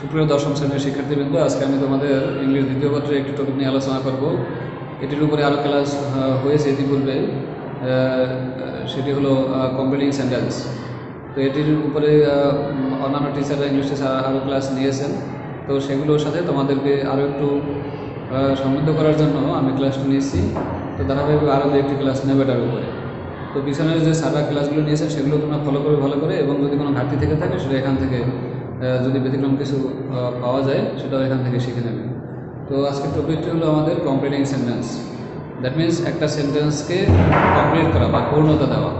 সুপ্রিয় দশম শ্রেণির শিক্ষার্থীবৃন্দ, আজকে আমি তোমাদের ইংলিশ দ্বিতীয় পত্রের একটি টপিক নিয়ে আলোচনা করব। এটির উপরে আরও ক্লাস হয়েছে ইতিপূর্বে। সেটি হলো কম্পিটিং সেন্টেন্স তো এটির উপরে অন্যান্য টিচাররা ইংলিশ টিচার আরও ক্লাস নিয়েছেন। তো সেগুলোর সাথে তোমাদেরকে আরও একটু সমৃদ্ধ করার জন্য আমি ক্লাসটি নিয়েছি তো ধারাবাহিকভাবে আরও দু একটি ক্লাস নেবে এটার উপরে। তো পিছনের যে সারা ক্লাসগুলো নিয়েছেন, সেগুলো তোমরা ফলো করবে ভালো করে এবং যদি কোনো ঘাটতি থেকে থাকে, সেটা এখান থেকে যদি ব্যতিক্রম কিছু পাওয়া যায়, সেটাও এখান থেকে শিখে নেবে। তো আজকের টপিকটি হলো আমাদের কমপ্লিটিং সেন্টেন্স দ্যাট মিন্স একটা সেন্টেন্সকে কমপ্লিট করা বা পূর্ণতা দেওয়া।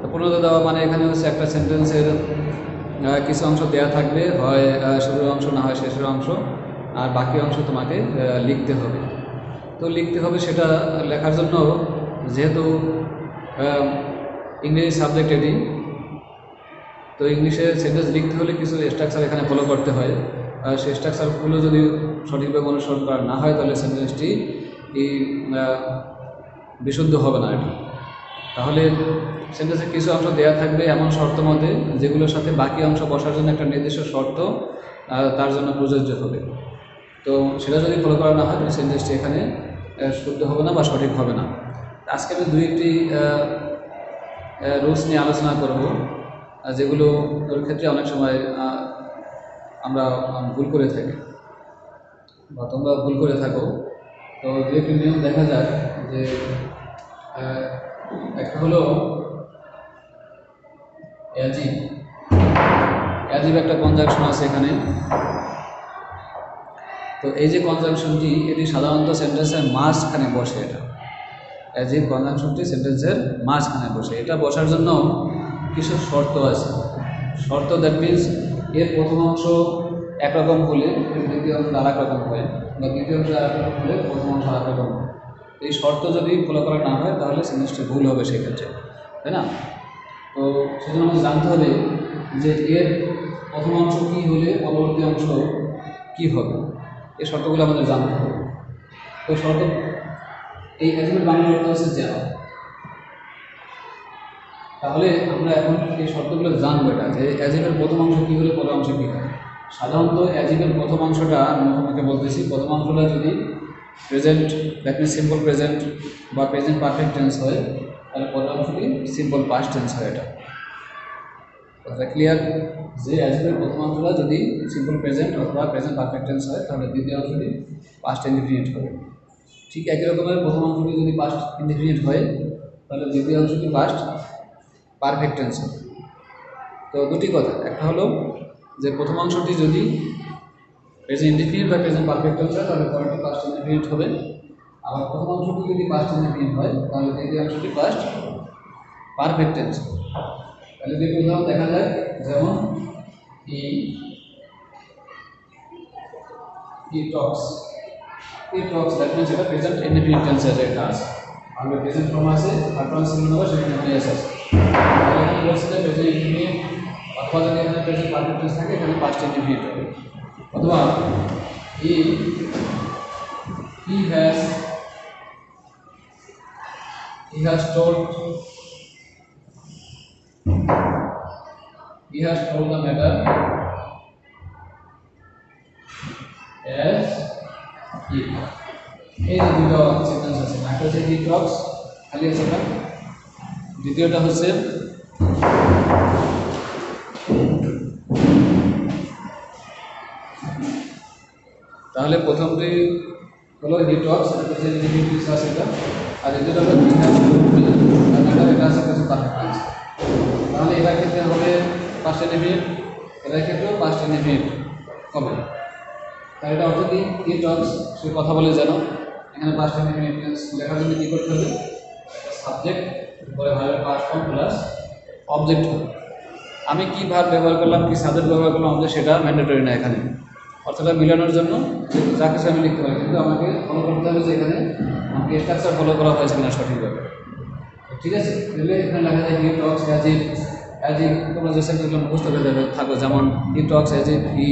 তো পূর্ণতা দেওয়া মানে এখানে হচ্ছে একটা সেন্টেন্সের কিছু অংশ দেয়া থাকবে, হয় শুরুর অংশ না হয় শেষের অংশ, আর বাকি অংশ তোমাকে লিখতে হবে। তো লিখতে হবে সেটা লেখার জন্য, যেহেতু ইংরেজি সাবজেক্ট এটি তো ইংলিশে সেন্টেন্স লিখতে হলে কিছু স্ট্রাকচার এখানে ফলো করতে হয়। আর সেই স্ট্রাকচারগুলো যদি সঠিকভাবে অনুসরণ করা না হয়, তাহলে সেন্টেন্সটি বিশুদ্ধ হবে না এটা। তাহলে সেন্টেন্সের কিছু অংশ দেওয়া থাকবে এমন শর্ত মতে, যেগুলোর সাথে বাকি অংশ বসার জন্য একটা নির্দিষ্ট শর্ত তার জন্য প্রযোজ্য হবে। তো সেটা যদি ফলো করা না হয়, তাহলে সেন্টেন্সটি এখানে শুদ্ধ হবে না বা সঠিক হবে না। আজকে আমি দুই একটি রুলস নিয়ে আলোচনা করব। আহ, যেগুলো ওর ক্ষেত্রে অনেক সময় আমরা ভুল করে থাকি বা তোমরা ভুল করে থাকো। তো দু একটি নিয়ম দেখা যায় যে একটা হলো অ্যাজিব অ্যাজিব একটা কনজাংশন আছে এখানে। তো এই যে কনজাংশনটি এটি সাধারণত সেন্টেন্সের মাঝখানে বসে এটা। অ্যাজিব কনজাংশনটি সেন্টেন্সের মাঝখানে বসে। এটা বসার জন্য কিছু শর্ত আছে। শর্ত দ্যাট মিন্স এর প্রথম অংশ একরকম হলে দ্বিতীয় অংশ আর রকম হয় বা দ্বিতীয় অংশ আর রকম হলে প্রথম অংশ আর রকম হয় এই শর্ত যদি ফলো করা না হয় তাহলে সেন্টেন্সটি ভুল হবে সেক্ষেত্রে, তাই না? তো সেজন্য আমাদের জানতে হবে যে এর প্রথম অংশ কী হলে পরবর্তী অংশ কী হবে। এই শর্তগুলো আমাদের জানতে হবে। তো শর্ত, এই অ্যাজিমের বাংলা অর্থ হচ্ছে যেন তাহলে আমরা এখন এই শর্তগুলো জানব এটা, যে অ্যাজিমের প্রথম অংশ কী হলে পরের অংশ কী হয়? সাধারণত অ্যাজিমের প্রথম অংশটা তোমাকে বলতেছি, প্রথম অংশটা যদি present that mean simple present বা প্রেজেন্ট পারফেক্ট টেন্স হয়, তাহলে পরের অংশটি সিম্পল পাস্ট টেন্স হয় এটা। কথা ক্লিয়ার যে অ্যাজিমের প্রথম অংশটা যদি সিম্পল প্রেজেন্ট অথবা প্রেজেন্ট পারফেক্ট টেন্স হয়, তাহলে দ্বিতীয় অংশটি পাস্ট ইনডিফিনিট হবে। ঠিক একই রকমের প্রথম অংশটি যদি পাস্ট ইনডিফিনিট হয়, তাহলে দ্বিতীয় অংশটি পাস্ট পারফেক্ট হবে তো দুটি কথা। একটা হলো যে প্রথম অংশটি যদি প্রেজেন্ট ইনডিফিনিট বা প্রেজেন্ট পারফেক্ট হয় তাহলে পরেরটি পাস্ট ইনডিফিনিট হবে। আবার প্রথম অংশটি যদি পাস্ট ইনডিফিনিট হয়, তাহলে দ্বিতীয় অংশটি পাস্ট পারফেক্ট টেন্স তাহলে দুটি উদাহরণ দেখা যায়। যেমন he he talks he talks that means এটা প্রেজেন্ট ইনডিফিনিট টেন্সের একটা আছে আমরা প্রেজেন্ট ফর্ম আছে ভার্টন সিম্বল হবে এখানে এস আছে তাহলে এখানে বলছে যে প্রেজেন্ট ইনডিফিনিট অথবা যদি এখানে প্রেজেন্ট পারফেক্ট টেন্স থাকে এখানে পাস্ট ইনডিফিনিট হবে অথবা ই he has he has told he has told the matter as he. এই যে দুটো সেন্টেন্স আছে একটা হচ্ছে হি টক্স খালি আছে এটা দ্বিতীয়টা হচ্ছে তাহলে প্রথমটি হলো টক্স এটা হচ্ছে আছে এটা আর দ্বিতীয়টা হলো এটা আছে তাহলে এটার ক্ষেত্রে হবে পাঁচ ইনডিফিনিট এটার ক্ষেত্রেও পাঁচ ইনডিফিনিট হবে। তাহলে এটা অর্থ কি? হি টক্স সে কথা বলে যেন। এখানে পাঁচ ইনডিফিনিট লেখার জন্য কী করতে হবে? সাবজেক্ট পরে ভার্বের পাস্ট ফর্ম প্লাস অবজেক্ট হবে। আমি কি ভাব ব্যবহার করলাম, কী সাবজেক্ট ব্যবহার করলাম যে সেটা ম্যান্ডেটরি না এখানে। অর্থাৎ মিলানোর জন্য যা কিছু আমি লিখতে পারি, কিন্তু আমাকে ফলো করতে হবে যে এখানে আমাকে স্ট্রাকচার ফলো করা হয়েছে কিনা সঠিকভাবে। ঠিক আছে? তাহলে এখানে লেখা যায় he talks as as if তোমরা যে সেন্টেন্সগুলো মুখস্থ করে যাবে থাকো, যেমন হি টক্স অ্যাজ ইফ হি